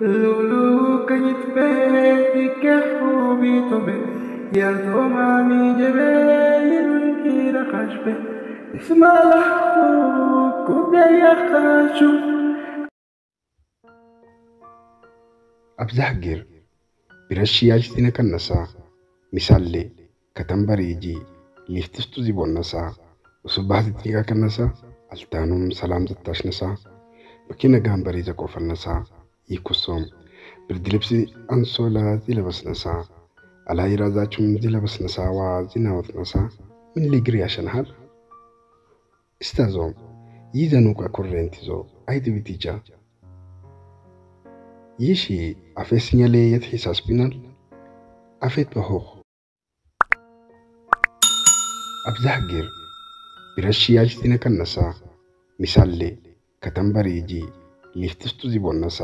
لؤلؤ كي تبيتك حبي طبي يا تومامي جبايل كي رخشبي اسمع لحوك ودي خاشو أبزح جير برشياج تنك النسا مثال كتنبريجي لفتستو زيبون نسا وصباح تنك النسا ألتانوم سلام زتاش نسا bakki nagaan bariisa qofan isaa ይኩሶም ብርድ ልብስ አንሶላ ዚለበስነሳ አላይራዛችሁም ዚለበስነሳ ዋ ዚናወትነሳ ምን ሊግር ያሸንሃል? እስታዞም ይዘኑቀ ኩሬንቲዞ አይድቢቲጃ ይሺ አፌስኛሌ የት ሒሳስቢናል አፌት በሆኽ አብዛሕጊር ቢረሺ ያጅቲነ ከነሳ ሚሳሌ ከተንበሪጂ ሊፍትስቱ ዚቦነሳ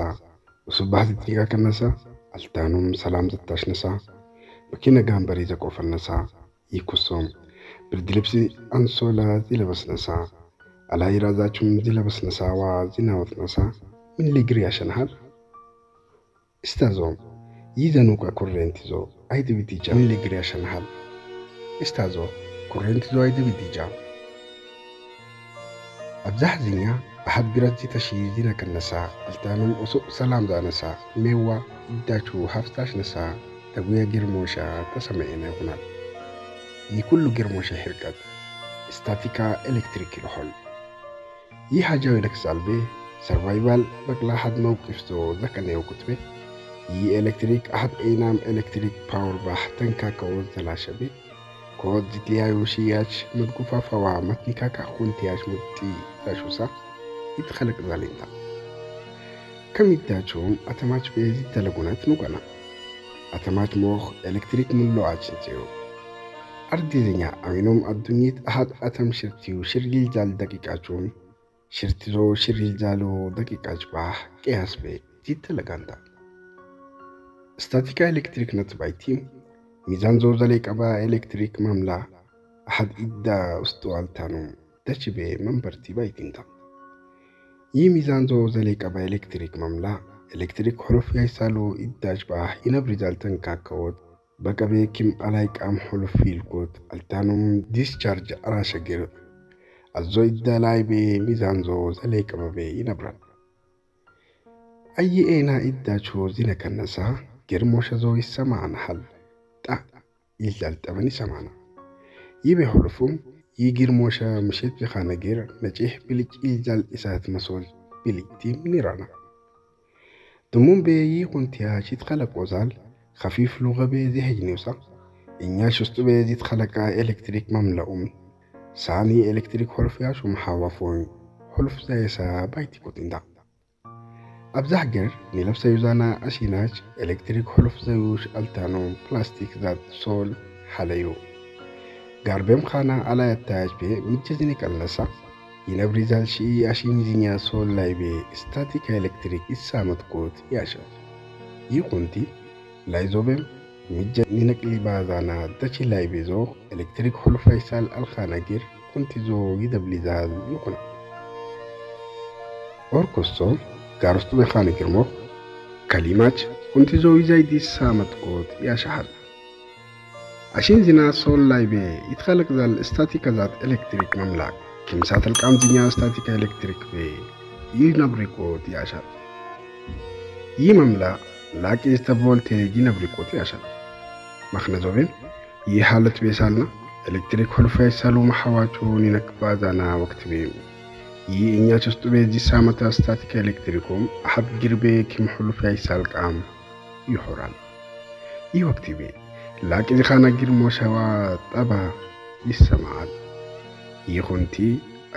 usubbaatittiiqa kannasaa altaanuum salaam zattaashnasaa bakina gaambariiza qofalnasaa ይኩሶም ብርድ ልብስ አንሶላ ዚለበስነሳ አላይራዛችሁም ዚለበስነሳ ዋ ዚናወትነሳ ምን ሊግር ያሸንሃል? እስታዞም ይዘኑቀ ኩሬንቲዞ አይድቢቲጃ ምን ሊግር ያሸንሃል? እስታዞ ኩሬንቲዞ አይድቢቲጃ abjahdiŋa ahab grati tashi dina kan nasa altanum usu salam da nasa mewa dachu haftash nasa taguya girmosha ta sama ina kunal يكل حركات. استاتيكا إلكتريكي الحل. يي حاجة وينك سالبي. سرفايفال بقلا حد موقف سو ذاك نيو كتبه يي إلكتريك. أحد أينام إلكتريك. باور باح تنكا كون تلاشبي. hojjetaayyuu shiyyaach maddu faafawaa matni kaakaa huntiyaach murtii ከሚዳቸውም አተማች በዚህ ተለጉነት ኑቀና አተማች ሞኽ ኤሌክትሪክ ሙሎአችን ጽዩ አርዲዝኛ አሚኖም አዱኝት አሃት አተም ሽርቲዩ ሽርጊል ጃል ሽርቲዞ ሽርጊል ደቂቃች ባህ ቀያስ በ ጂተለጋንታ ስታቲካ ኤሌክትሪክ ነት ባይቲም ዘሌ ቀባ ኤሌክትሪክ ማምላ አሃድ ኢዳ ውስጡ አልታኑ ደችቤ መንበርቲ ባይቲንታ ይህ ሚዛን ዞ ዘሌ ቀባ ኤሌክትሪክ መምላ ኤሌክትሪክ ሑሉፍ ያይሳሉ ኢዳጅ ባህ ይነብሪ ጃልተን ካከወት በቀቤ ኪም አላይ ቃም ሑሉፍ ፊልኮት አልታኑም ዲስቻርጅ አራሸግር። አዞ ኢዳ ላይ ቤ ሚዛን ዞ ዘሌ ቀበቤ ይነብራል። አይ ኤና ኢዳቾ ዚነከነሳ ta ilal tamani samana. Yibe holofum yigir mosha mshet bi khana gir najih bilik iljal isat masol bilik tim nirana. تمون بي كنت يا شي تخلق وزال خفيف لغة بي زي هجني إنيا شستو بي زي تخلق إلكتريك مملا أم ساني إلكتريك حرفيا شو محاوفون حرف زي سا بايتي كنت Abzager nilamsa yuzana asinaj elektrik holof zayush altanum plastik zat sol halayo. Garbem khana ala yattaj be mitjazinik اللسا ينبري زال شي أشين زينيا سول لاي بي استاتيكا إلكتريك إسامت كوت ياشا. يقونتي لايزوبم مجا نينك اللي بازانا داشي لايبي زو إلكتريك حلف حلو ألخانا الخاناجير كنتي زو يدبلي زال يقونا. أوركوستو ጋር ውስጥ መኻኒክ irmoo kaliimacha wanti zooyizaayitii saamatkoot yaashahal ashiin zinaa soon laaybe ይትኸለቅ ዘል ስታቲከ ዛት ኤሌክትሪክ መምላክ kimsaatal qaamtinya statika elektrik be ይህ ነብሪቆት ያሻል። ይህ መምላ ላቅ የስተ ቮልቴጅ ነብሪቆት ያሻል። ማክነዞቤን ይህ ሀለት ቤሳልና ኤሌክትሪክ ሆልፋይ ሰሉ መሐዋቾን ይነክባዛና ወቅት ቤሙ ይህ እኛ ችስጡ ቤዚ ሳመታ ስታቲካ ኤሌክትሪኩም አሐብ ግርቤ ኪም ሁልፋ ይሳል ቃም ይሆራል ይህ ወቅት ቤ ላቂ ዚኻና ግርሞ ሸዋ ጠባ ይሰማዓል። ይኹንቲ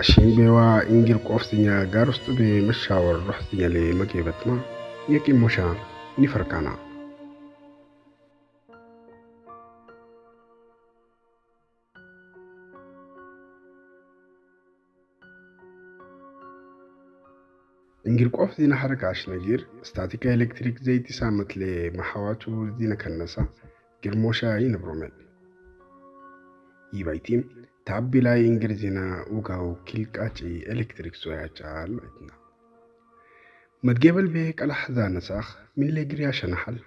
አሺን ቤዋ እንጊር ቆፍትኛ ጋር ውስጡ ቤ መሻወር ሮሕትኛ ሌ መጌበትማ የቂሞሻ ኒፈርካና እንግል ቆፍ ዚና ሓረጋሽ ነጂር ስታቲካ ኤሌክትሪክ ዘይትሳመት ለ ማሓዋቱ ዚነ ከነሳ ግርሞሻ ይነብሮመል ይባይቲም ታቢ ላይ እንግል ዜና ውጋው ኪልቃጭ ኤሌክትሪክ ሶያጫል ማለትና መድጌበል ቤ ቀላሕ ዛ ነሳኽ ምን ለግር ያሸናሓል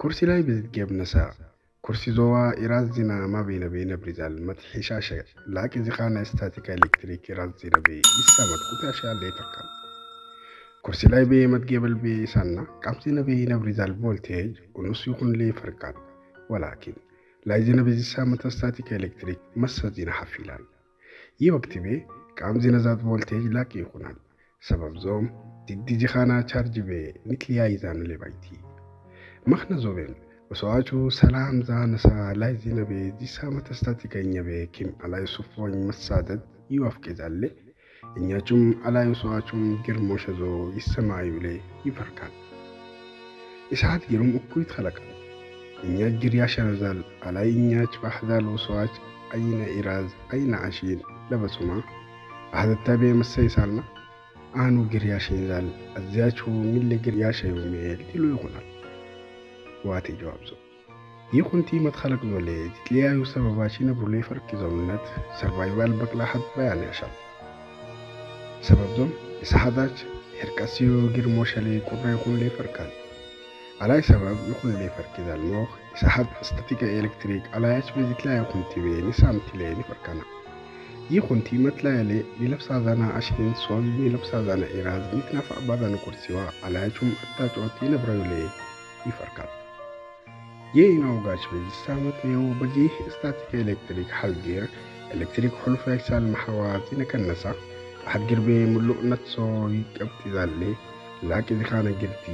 ኩርሲ ላይ ብዝትጌብ ነሳ Korsiizoowaa Iraazzina mabeena beena birizaal mati hishaashe laaqi ziqaana istaatika elektiriik Iraazzina bee isaa matkuta shaallee takka. Kursi ላይ በመትገበል በኢሳና ቃምሲነ በኢነብሪዛል ቮልቴጅ ኡኑስ ይኹንሌ ፈርቃል ወላኪን ላይዚነ በዚሳ መተስታቲክ ኤሌክትሪክ መሰዚነ ሐፍ ይላል ይህ ወቅት ቤ ቃምዚነ ዛት ቮልቴጅ ላቅ ይኹናል ሰበብ ዞም ዲዲጅኻና ቻርጅ ቤ ኒክሊያ ይዛኑ ሌባይቲ መኽነ ዞቤም በሰዋቹ ሰላም ዛነሳ ላይ ዚነቤ ዚሳመ ተስታት ይገኘቤ ኪም አላይ ሱፎኝ መሳደድ ይዋፍቄዛሌ እኛቹም አላዩ ሰዋቹም ግርሞሸዞ ይሰማዩሌ ይፈርካል እሳት ግሩም እኩ ይትኸለቃል እኛ ግር ያሸረዛል አላይ እኛች ባህዛሎ ሰዋች አይነ ኢራዝ አይነ አሺን ለበሱማ። አህዘታቤ መሰይሳልና አኑ ግር ያሸይዛል እዚያችሁ ሚል ግር ያሸዩሜል ይሉ ይሆናል። waatii jawaabsu. Inni kun tiimat khalaq malee Itiliyaayuu sababaa Shiina Bulee farkisamnatti sarvaayivaal baqlaa hadbaa yaalashan. Sababdoon isa hadaach hirqasiyoo girmoo shalee qurree kunlee farkaan. Alaa sabab kunlee farkidaan moo isa had statika elektiriik alaayaach Itiliyaayuu kun tibeen isaamtilee ni farkana. يكون تيمت لالي للبس هذانا عشرين صوم للبس هذانا إيراز نتنفع بعضنا كرسيوا على هجوم أتا تعطينا برايولي يفرقات ኩንቲ ቤ ኒሳምቲ ሌ ኒፈርካና ይህ ኩንቲ መትላያሌ ሊለብሳ ዛና አሽን ሶል ሊለብሳ ዛና ኢራዝ ሚትናፋ ባዛነ ቁርሲዋ አላያቹም አታጫወት ይነብረዩ ሌ ይፈርካል የኢናው ጋች በዚህ ሳመት ነው በዚህ ስታቲክ ኤሌክትሪክ ሓልጊር ኤሌክትሪክ ሕልፎ ያክሳል ማሕዋት ይነከነሳ ሓድጊር ቤ ሙሉእ ነትሶ ይቀብቲ ዛሌ ላቂ ዝኻነ ግርቲ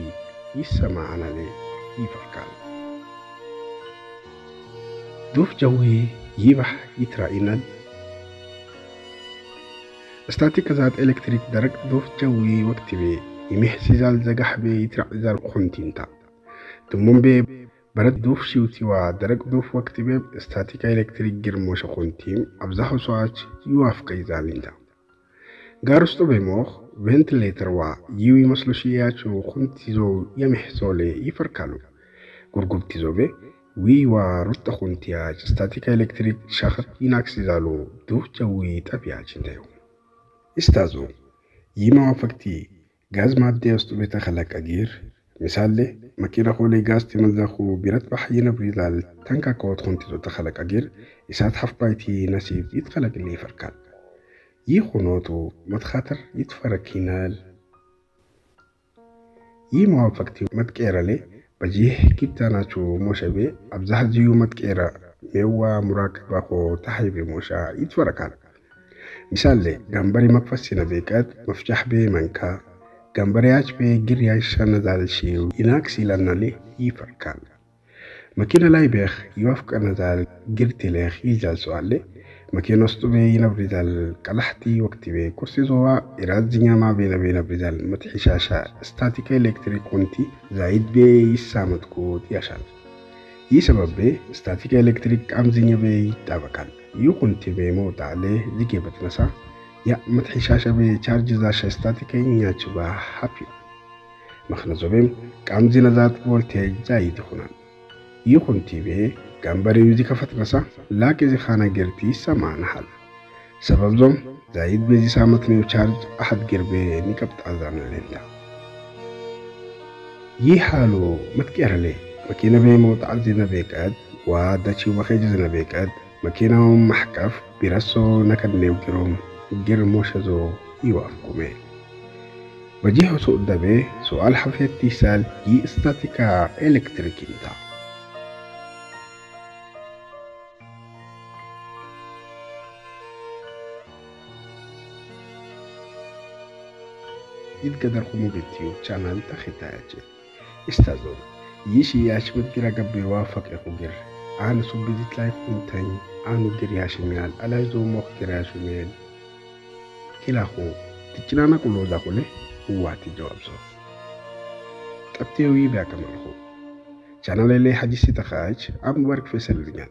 ይሰማዓናሌ ይፈርካል ዱፍ ጀዊ ይባሕ ይትራኢነን ስታቲክ ዛት ኤሌክትሪክ ደረቅ ዱፍ ጀዊ ወቅቲ ቤ ይምሕሲዛል ዘጋሕቤ ይትራዕዛል ኹንቲንታ ድሙም ቤ በረት ዱፍ ሽውቲዋ ደረቅ ዱፍ ወቅት ቤብ ስታቲካ ኤሌክትሪክ ግርሞ ሸኹንቲም አብዛሑ ሰዋች ይዋፍቀ ይዛሊንታ ጋር ውስጡ ቤሞኽ ቬንትሌተርዋ ይው ይመስሉ ሽያቸው ኹንቲዞ የሚሕሶሌ ይፈርካሉ። ጉርጉብቲዞ ቤ ዊዋ ሩጠ ኹንቲያች ስታቲካ ኤሌክትሪክ ሻኽት ይናክስ ይዛሉ ዱፍ ጀዊ ጠቢያች እንታዩ ይስታዞ ይማዋፈክቲ ጋዝ ማደያ ውስጡ ቤተኸለቀ ጊር ምሳሌ መኪና ሆሌ ጋዝ ትመዘኹ ቢረት ባሕ ይነብሪላል ተንካ ከወት ኹንቲዞ ተኸለቀ ጊር እሳት ሓፍ ባይቲ ነሲብ ይትኸለቅሊ ይፈርካል ይህ ሆኖቱ መትኻተር ይትፈረኪናል ይህ መዋፈቅቲ መትቀረሌ በዚህ ኪብታናቹ ሞሸቤ አብዛሕ ዝዩ መትቀረ ሜዋ ሙራቀባኾ ተሓይቤ ሞሻ ይትፈረካል ምሳሌ ጋምበሪ መክፈሲነ ቤቀት መፍጃሕ ቤ ጋምበሪያች ቤ ግር ያሸነዛልሺው ይናክስ ይለናሌ ይፈርካል። መኪና ላይ ቤኽ ይወፍቀነዛል። ግርቲ ሌኽ ይዛልሰዋሌ መኪና ውስጡ ቤ ይነብሪዛል ቀላሕቲ ወቅቲ ቤ ኩርሲ ዞዋ ኢራዝኛ ማ ቤነ ቤ መትሒሻሻ ስታቲካ ኤሌክትሪክ ኩንቲ ዛይድ ቤ ይሳመጥኩት ያሻል። ይህ ሰበብ ቤ ኤሌክትሪክ ቃምዝኛ ቤ ይጣበቃል። ይህ ኩንቲ ቤ ዚጌ በትነሳ ያ መትሒሻሻ ቤ ቻርጅ ዛሻ ስታቲከኛች ባ ሃፒ መኽነዞ ቤም ቃምዚ ነዛት ቮልቴጅ ዛይድ ይኹናል ይህ ኩንቲ ቤ ጋምበሪው ዚ ከፈትነሳ ላቂ ዚ ኻነ ጌርቲ ይሰማዕናሃል ሰበብዞም ዛይድ ቤዚ ሳመት ነው ቻርጅ አሐድ ጌርቤ ኒቀብጣዛነ ሌላ ይህ ሃሎ መትቄረሌ መኪና ቤ መውጣዕ ዝነበቀድ ዋዳቺው በኸጅ ዝነበቀድ መኪናውን ማሕቀፍ ቢረሶ ነከድኔው ጊሮም ગેરમોશઝો એવા કોમે બજી હસો દબે સોઆલ હફિયત તીસાલ ઈ સ્ટાટિકા ઇલેક્ટ્રિકિતા يتقدر خمو بالتيوب شانال تخيتاج استاذون يشي ياش مدقرا قبل إخو جير آن سبدت لايك كنتين آن مدقر ياشميال ألا يزو موخ كراشميال hilaho tichinaana qulooza kule uwaati jawaabso qabteewi beekamalho chanalele hadisi takhaaj am bark feselringan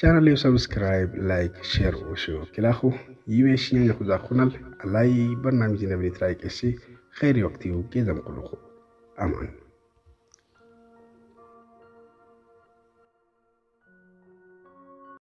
chanalew subscribe like share osho kilaho yiweeshinyanga kuzakhunal alai barnaamijinabinitraaykesi khayri waqtiyu kezam quluhu aman.